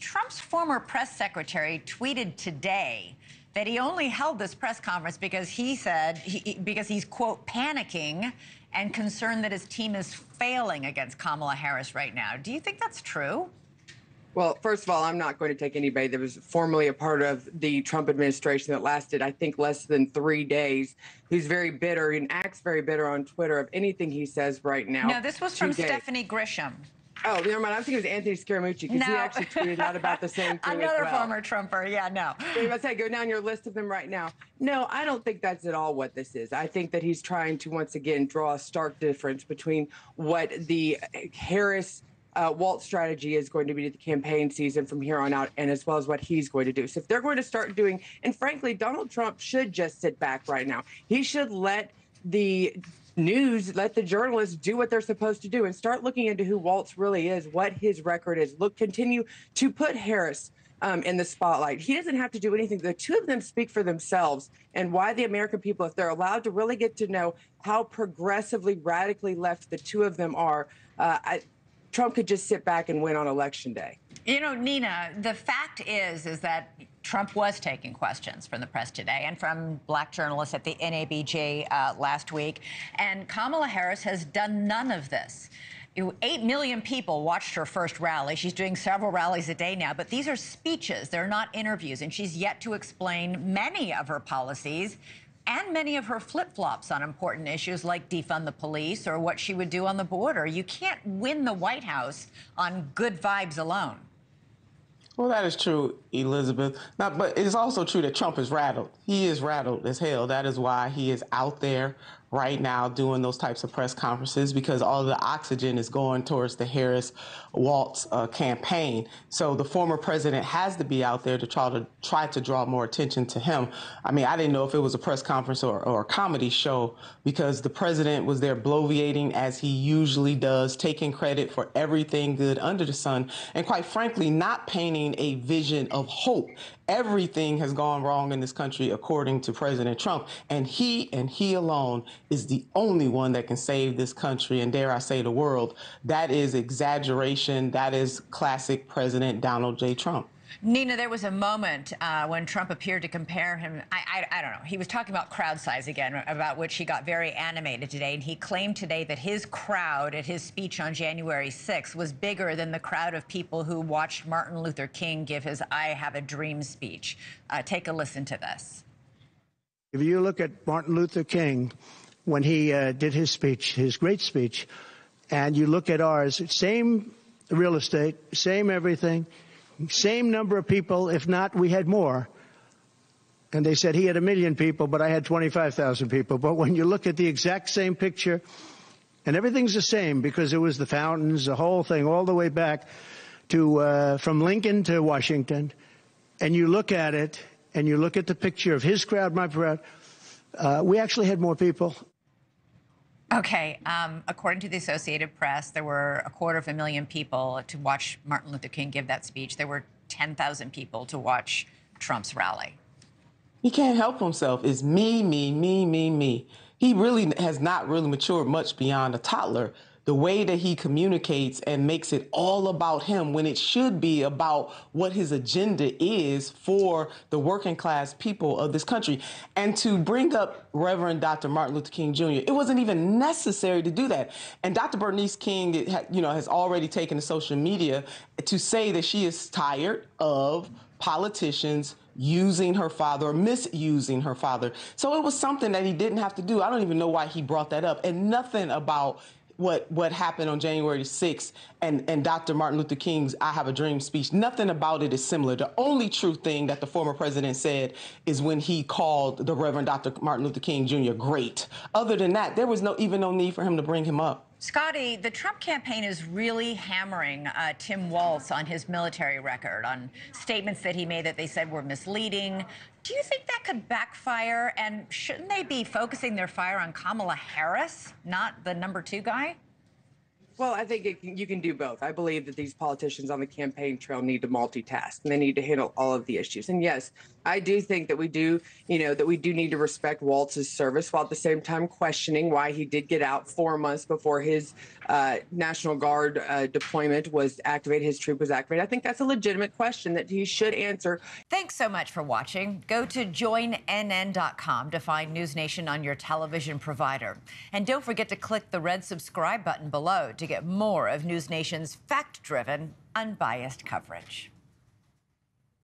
Trump's former press secretary tweeted today that he only held this press conference because he said he, because he's quote panicking and concerned that his team is failing against Kamala Harris right now. Do you think that's true? Well, first of all, I'm not going to take anybody that was formerly a part of the Trump administration that lasted, I think, less than three days, who's very bitter and acts very bitter on Twitter of anything he says right now. No, this was from today. Stephanie Grisham. Oh, never mind. I was thinking it was Anthony Scaramucci because No. he actually tweeted out about the same thing. as Another well. former Trumper. Yeah, no. So let's say go down your list of them right now. No, I don't think that's at all what this is. I think that he's trying to once again draw a stark difference between what the Harris uh, Walz strategy is going to be to the campaign season from here on out, and as well as what he's going to do. So if they're going to start doing, and frankly, Donald Trump should just sit back right now. He should let the news, let the journalists do what they're supposed to do and start looking into who Walz really is, what his record is. Look, continue to put Harris um, in the spotlight. He doesn't have to do anything. The two of them speak for themselves and why the American people, if they're allowed to really get to know how progressively, radically left the two of them are, uh, I, Trump could just sit back and win on election day. You know, Nina, the fact is, is that Trump was taking questions from the press today and from black journalists at the NABJ uh, last week. And Kamala Harris has done none of this. Eight million people watched her first rally. She's doing several rallies a day now, but these are speeches. They're not interviews. And she's yet to explain many of her policies and many of her flip flops on important issues like defund the police or what she would do on the border. You can't win the White House on good vibes alone. Well, that is true, Elizabeth. Now, but it is also true that Trump is rattled. He is rattled as hell. That is why he is out there right now doing those types of press conferences because all the oxygen is going towards the Harris Walz uh, campaign. So the former president has to be out there to try to try to draw more attention to him. I mean, I didn't know if it was a press conference or, or a comedy show because the president was there bloviating as he usually does, taking credit for everything good under the sun, and quite frankly, not painting a vision of hope. Everything has gone wrong in this country, according to President Trump, and he and he alone is the only one that can save this country and dare I say the world. That is exaggeration. That is classic President Donald J. Trump. Nina, there was a moment uh, when Trump appeared to compare him. I, I, I don't know. He was talking about crowd size again, about which he got very animated today. And he claimed today that his crowd at his speech on January 6th was bigger than the crowd of people who watched Martin Luther King give his I Have a Dream speech. Uh, take a listen to this. If you look at Martin Luther King when he uh, did his speech, his great speech, and you look at ours, same real estate, same everything, same number of people, if not, we had more. And they said he had a million people, but I had 25,000 people. But when you look at the exact same picture, and everything's the same because it was the fountains, the whole thing, all the way back to uh, from Lincoln to Washington, and you look at it, and you look at the picture of his crowd, my crowd, uh, we actually had more people. Okay. Um, according to the Associated Press, there were a quarter of a million people to watch Martin Luther King give that speech. There were 10,000 people to watch Trump's rally. He can't help himself. It's me, me, me, me, me. He really has not really matured much beyond a toddler. The way that he communicates and makes it all about him when it should be about what his agenda is for the working class people of this country. And to bring up Reverend Dr. Martin Luther King Jr., it wasn't even necessary to do that. And Dr. Bernice King, you know, has already taken to social media to say that she is tired of politicians using her father or misusing her father. So it was something that he didn't have to do. I don't even know why he brought that up. And nothing about what what happened on January 6th and, and Dr. Martin Luther King's I Have a Dream speech, nothing about it is similar. The only true thing that the former president said is when he called the Reverend Dr. Martin Luther King Jr. great. Other than that, there was no even no need for him to bring him up. Scottie, the Trump campaign is really hammering uh, Tim Walz on his military record, on statements that he made that they said were misleading. Do you think that could backfire? And shouldn't they be focusing their fire on Kamala Harris, not the number two guy? Well, I think it you can do both. I believe that these politicians on the campaign trail need to multitask and they need to handle all of the issues. And yes, I do think that we do, you know, that we do need to respect Walz's service while at the same time questioning why he did get out four months before his uh, National Guard uh, deployment was activated, his troop was activated. I think that's a legitimate question that he should answer. Thanks so much for watching. Go to joinnn.com to find News Nation on your television provider. And don't forget to click the red subscribe button below to get more of News Nation's fact driven, unbiased coverage.